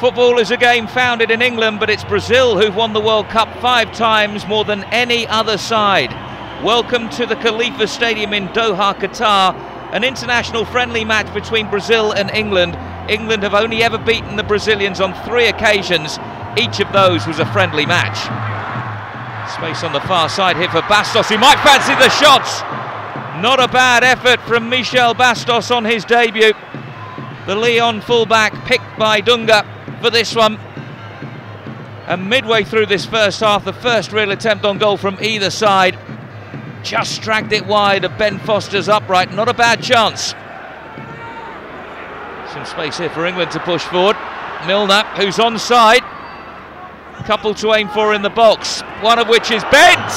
Football is a game founded in England, but it's Brazil who've won the World Cup five times more than any other side. Welcome to the Khalifa Stadium in Doha, Qatar, an international friendly match between Brazil and England. England have only ever beaten the Brazilians on three occasions. Each of those was a friendly match. Space on the far side here for Bastos. He might fancy the shots. Not a bad effort from Michel Bastos on his debut. The Lyon fullback picked by Dunga for this one. And midway through this first half, the first real attempt on goal from either side. Just dragged it wide of Ben Foster's upright. Not a bad chance. Some space here for England to push forward. Milner, who's on onside. Couple to aim for in the box, one of which is Bent.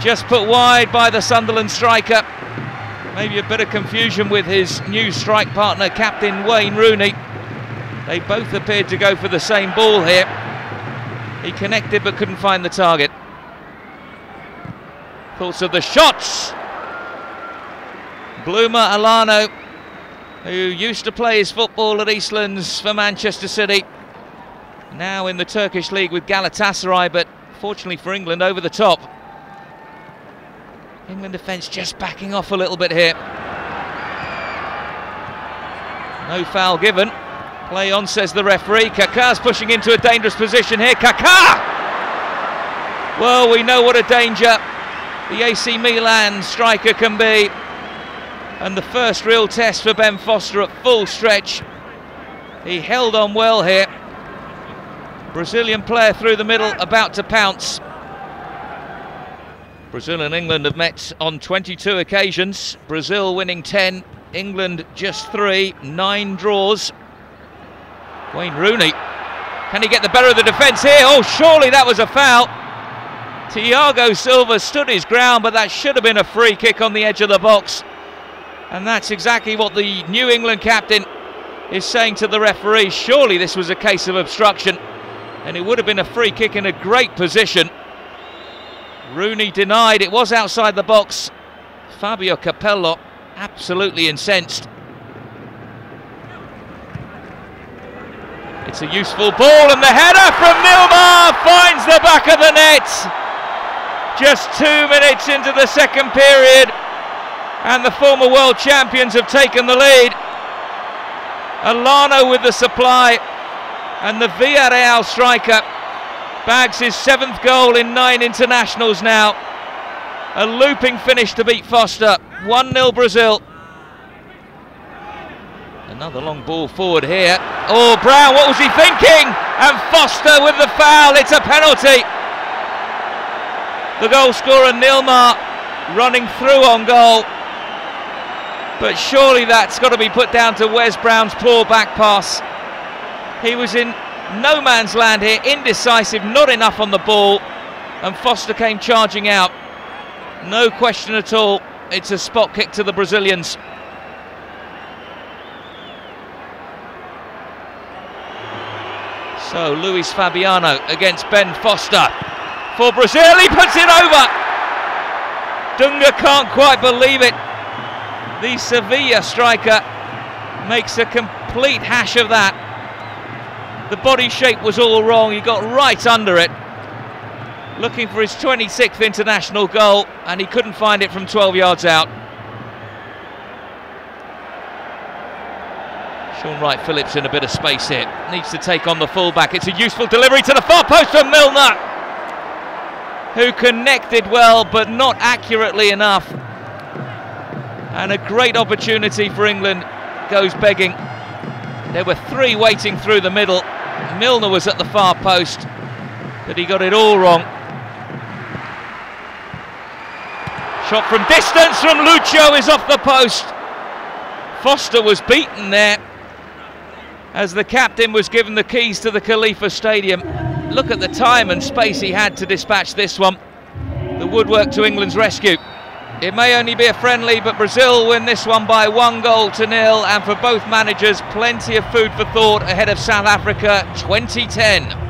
Just put wide by the Sunderland striker. Maybe a bit of confusion with his new strike partner, Captain Wayne Rooney. They both appeared to go for the same ball here. He connected but couldn't find the target. Thoughts of the shots. Bluma Elano, who used to play his football at Eastlands for Manchester City, now in the Turkish league with Galatasaray, but fortunately for England, over the top. England defence just backing off a little bit here. No foul given. Play on, says the referee. Kaká's pushing into a dangerous position here. Kaká! Well, we know what a danger the AC Milan striker can be. And the first real test for Ben Foster at full stretch. He held on well here. Brazilian player through the middle, about to pounce. Brazil and England have met on 22 occasions. Brazil winning 10, England just three, nine draws. Wayne Rooney. Can he get the better of the defence here? Oh, surely that was a foul. Thiago Silva stood his ground, but that should have been a free kick on the edge of the box. And that's exactly what the New England captain is saying to the referee. Surely this was a case of obstruction, and it would have been a free kick in a great position. Rooney denied it was outside the box. Fabio Capello absolutely incensed. It's a useful ball, and the header from Nilmar finds the back of the net. Just two minutes into the second period, and the former world champions have taken the lead. Elano with the supply, and the Villarreal striker bags his seventh goal in nine internationals now. A looping finish to beat Foster. 1 0 Brazil. Another long ball forward here. Oh, Brown, what was he thinking? And Foster with the foul. It's a penalty. The goal scorer, Nilmar, running through on goal. But surely that's got to be put down to Wes Brown's poor back pass. He was in no man's land here, indecisive, not enough on the ball. And Foster came charging out. No question at all. It's a spot kick to the Brazilians. So Luis Fabiano against Ben Foster for Brazil. He puts it over. Dunga can't quite believe it. The Sevilla striker makes a complete hash of that. The body shape was all wrong. He got right under it. Looking for his 26th international goal, and he couldn't find it from 12 yards out. Shaun Wright-Phillips in a bit of space here. Needs to take on the fullback. It's a useful delivery to the far post from Milner, who connected well but not accurately enough. And a great opportunity for England goes begging. There were three waiting through the middle. Milner was at the far post, but he got it all wrong. Shot from distance from Lucio is off the post. Foster was beaten there as the captain was given the keys to the Khalifa Stadium. Look at the time and space he had to dispatch this one. The woodwork to England's rescue. It may only be a friendly, but Brazil win this one by one goal to nil, and for both managers, plenty of food for thought ahead of South Africa 2010.